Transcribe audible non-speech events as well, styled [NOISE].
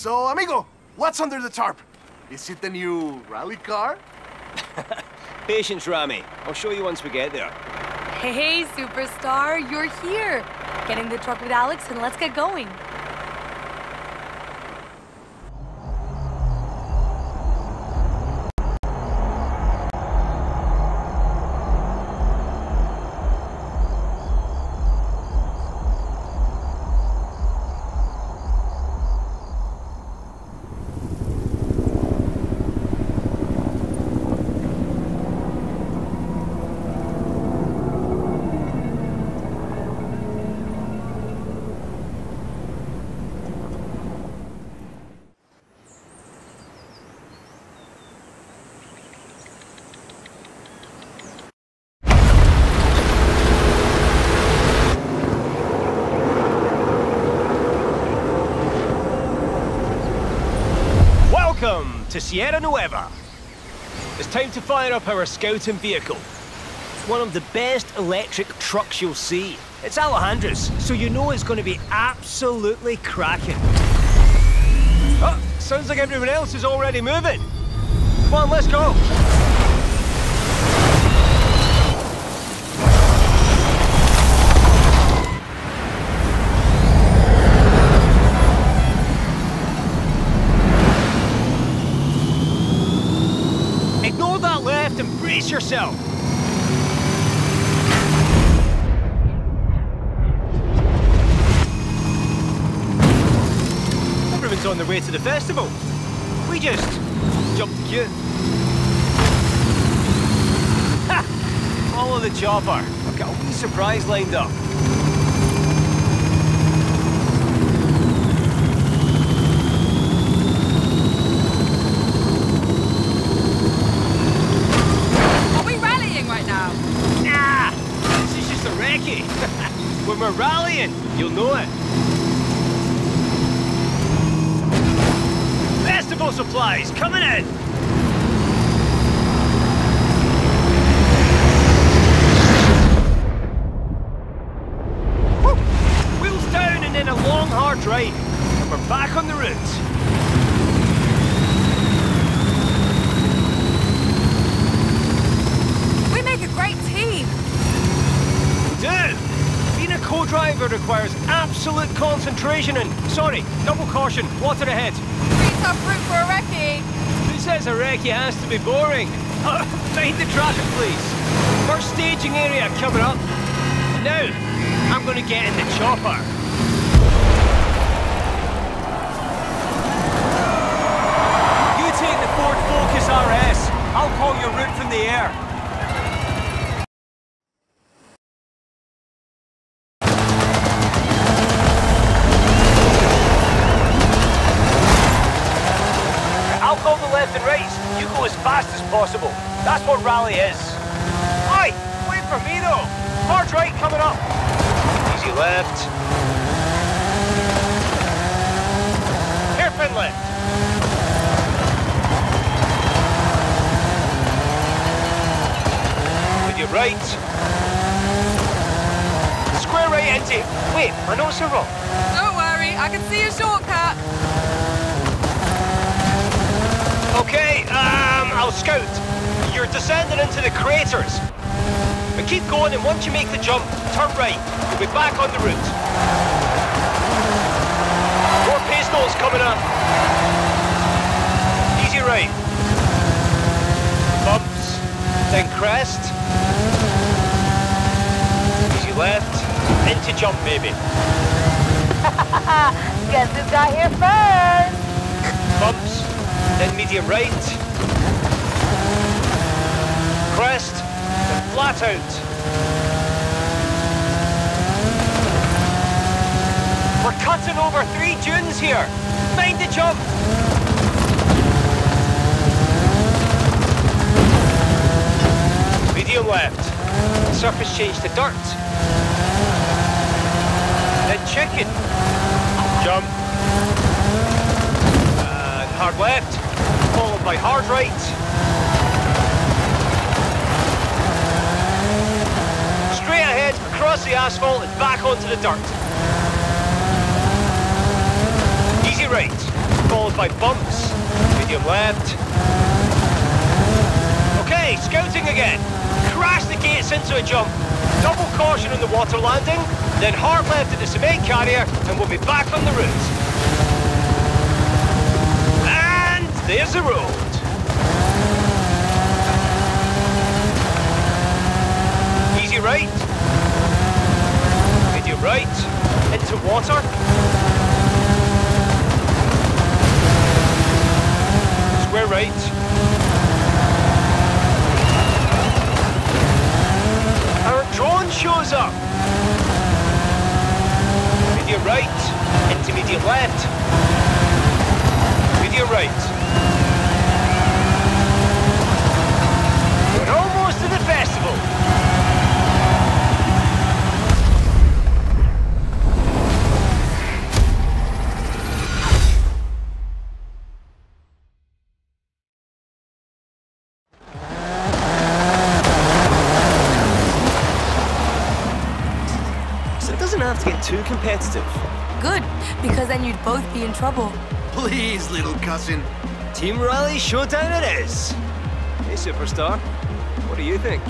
So, amigo, what's under the tarp? Is it the new rally car? [LAUGHS] Patience, Rami. I'll show you once we get there. Hey, superstar, you're here. Get in the truck with Alex and let's get going. Sierra Nueva. It's time to fire up our scouting vehicle. It's one of the best electric trucks you'll see. It's Alejandra's, so you know it's going to be absolutely cracking. Oh, sounds like everyone else is already moving. Come on, let's go. Ignore that left and brace yourself. Everyone's on their way to the festival. We just jumped the queue. Ha! Follow the chopper. I've got a wee surprise lined up. Are we rallying right now? Nah! This is just [LAUGHS] when we're rallying, you'll know it. Festival supplies coming in! Woo! Wheels down and then a long hard drive. And we're back on the route. We make a great team. do. Co-driver requires absolute concentration and, sorry, double caution, water ahead. Pretty tough route for a recce. Who says a recce has to be boring? [LAUGHS] Uh, mind the traffic, please. First staging area coming up. Now, I'm gonna get in the chopper. Left and right. You go as fast as possible. That's what rally is. Oi! Wait for me though. Hard right coming up. Easy left. Hairpin left. With your right. Square right into. Wait, my notes are wrong. Don't worry, I can see a shortcut. Okay, um, I'll scout. You're descending into the craters. But keep going, and once you make the jump, turn right. You'll be back on the route. More pistols coming up. Easy right. Bumps, then crest. Easy left. Into jump, maybe. [LAUGHS] Guess who got here first? Bumps, then medium right. Crest, then flat out. We're cutting over three dunes here. Mind the jump. Medium left. Surface change to dirt. Then chicane. Jump. And hard left, by hard right. Straight ahead, across the asphalt and back onto the dirt. Easy right, followed by bumps. Medium left. Okay, scouting again. Crash the gates into a jump. Double caution on the water landing, then hard left at the cement carrier, and we'll be back on the route. There's the road. Easy right. Medium right. Into water. Square right. Our drone shows up. Medium right. Into medium left. Medium right. So it doesn't have to get too competitive. Good, because then you'd both be in trouble. Please, little cousin. Team Rally Showdown it is. Hey, Superstar. What do you think?